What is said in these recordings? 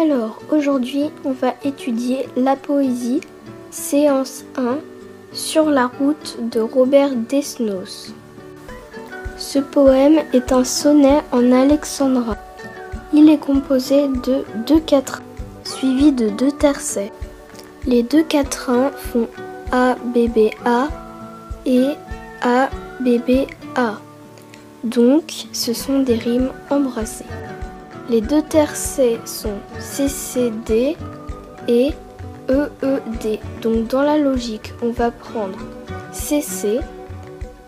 Alors, aujourd'hui, on va étudier la poésie, séance 1, sur la route de Robert Desnos. Ce poème est un sonnet en alexandrin. Il est composé de deux quatrains, suivis de deux tercets. Les deux quatrains font A, B, B, A et A, B, B, A. Donc, ce sont des rimes embrassées. Les deux tercets sont C, C, D et E, E, D. Donc, dans la logique, on va prendre C, C.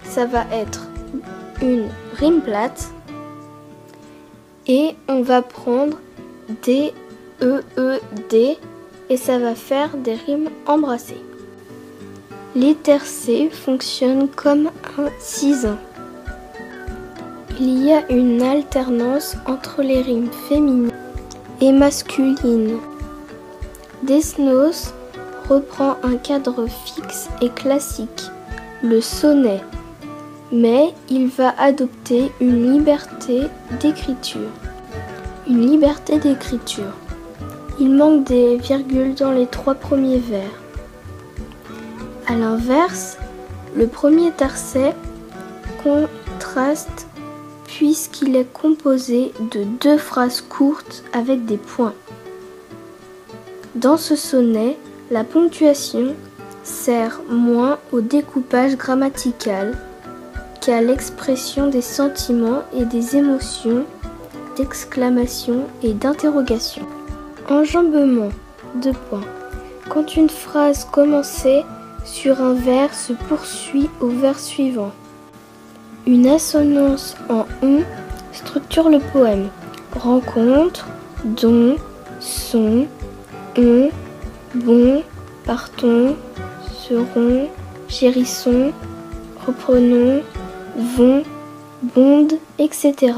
Ça va être une rime plate. Et on va prendre D, E, E. Et ça va faire des rimes embrassées. Les tercets fonctionnent comme un ciseau. Il y a une alternance entre les rimes féminines et masculines. Desnos reprend un cadre fixe et classique, le sonnet, mais il va adopter une liberté d'écriture. Une liberté d'écriture. Il manque des virgules dans les trois premiers vers. A l'inverse, le premier tercet contraste puisqu'il est composé de deux phrases courtes avec des points. Dans ce sonnet, la ponctuation sert moins au découpage grammatical qu'à l'expression des sentiments et des émotions, d'exclamation et d'interrogation. Enjambement. Deux points. Quand une phrase commencée sur un vers se poursuit au vers suivant. Une assonance en on structure le poème. Rencontre, don, son, on, bon, partons, serons, chérissons, reprenons, vont, bondent, etc.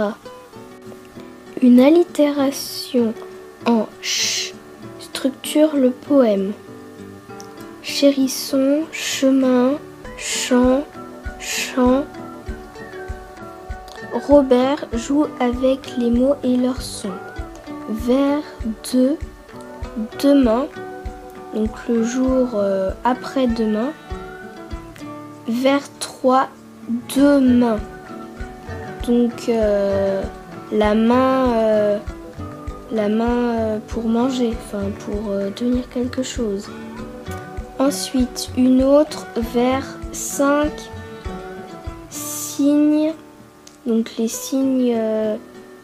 Une allitération en ch structure le poème. Chérissons, chemin, chant, chant. Robert joue avec les mots et leurs sons. Vers deux, demain, donc le jour euh, après-demain. Vers 3, demain. Donc euh, la main, euh, la main pour manger, enfin pour tenir quelque chose. Ensuite, une autre vers 5 signes. Donc les signes,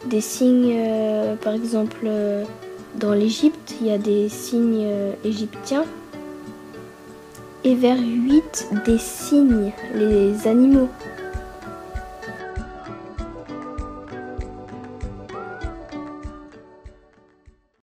des signes, par exemple, dans l'Égypte, il y a des signes égyptiens. Et vers 8, des signes, les animaux.